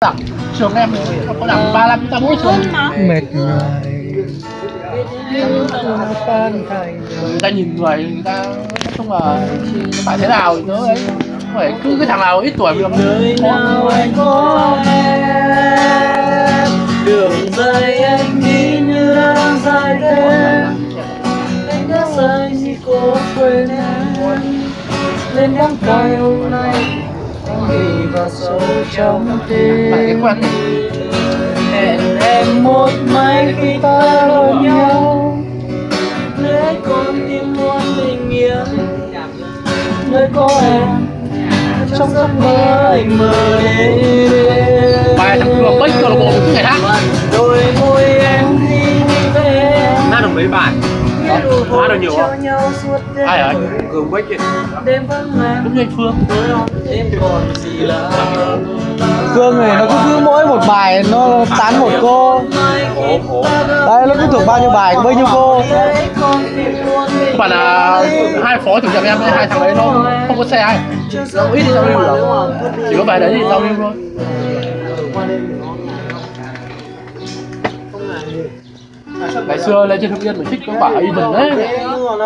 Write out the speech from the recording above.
đẳng trường em có đẳng ba năm ta mỗi trường. Mệt người ta nhìn người người ta nói chung là phải thế nào thì nó ấy. Không phải cứ cái thằng nào ít tuổi được. Nơi nào anh có em? Đường dài anh đi như đang dài thêm. Anh đã sai gì cô quên em. Lên đám cày hôm nay đi vào sâu trong tim hẹn em một mai khi ta hôn nhau để con tim luôn tình yêu nơi có em trong giấc mơ anh mơ đến bài thằng club bách câu lạc bộ cứ ngày hát đôi môi em đi về. Hát được mấy bài hát được nhiều không? Ai hả cường quách ấy đúng như anh phương em còn gì là Cương này nó cứ cứ mỗi một bài nó tán một cô. Đấy nó cứ thuộc bao nhiêu bài bấy nhiêu cô. Bạn là hai phó chủ nhiệm em với hai thằng đấy nó không có xe ai. Nó ít đi giao lưu đâu chỉ có bài đấy thì giao lưu thôi ngày xưa lên trên không biết mình thích có quả mình đấy